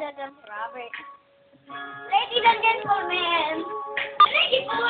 nandiyan for Robert. Lady nandiyan for men. Lady for